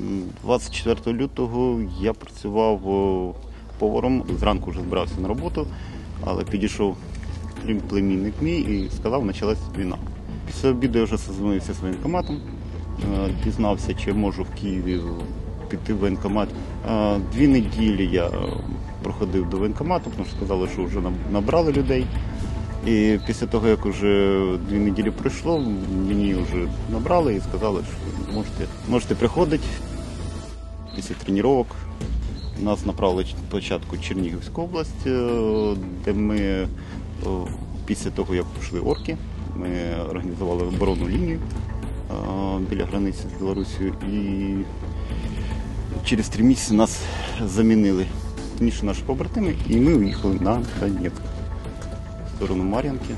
М, 24 лютого я працював поваром. Зранку вже збирався на роботу, але підійшов племінник мій і сказав, що почалась війна. Після обіду я вже созвонився з воєнкоматом, е, дізнався, чи можу в Києві піти в воєнкомат. Е, Дві неділі я е, проходив до воєнкомату, тому що сказали, що вже набрали людей. І після того, як вже дві неділі пройшло, мені вже набрали і сказали, що можете, можете приходити після тренувань. Нас направили спочатку Чернігівську область, е, де ми е, після того, як пішли орки, ми організували оборонну лінію е, біля границі з Білорусією і через три місяці нас замінили інші наші побратими, і ми уїхали на Донецьк в сторону Мар'янки.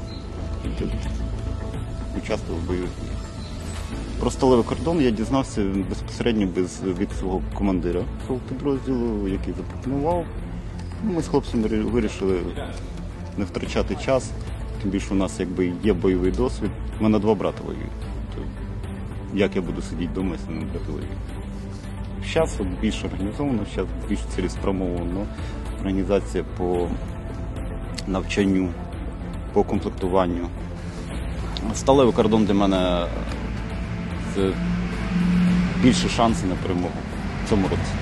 Участвував в бойових. Про сталевий кордон я дізнався безпосередньо без, від свого командира свого підрозділу, який запропонував. Ну, Ми з хлопцями вирішили не втрачати час, тим більше у нас якби є бойовий досвід. У мене два брата воюють. Як я буду сидіти вдома, якщо не брати воюють? Зараз більш організовано, зараз більш цілеспрямовано організація по навчанню, по комплектуванню. Сталевий кордон для мене це більше шансів на перемогу в цьому році.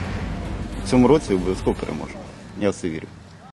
В цьому році обов'язково переможемо. Я в це вірю.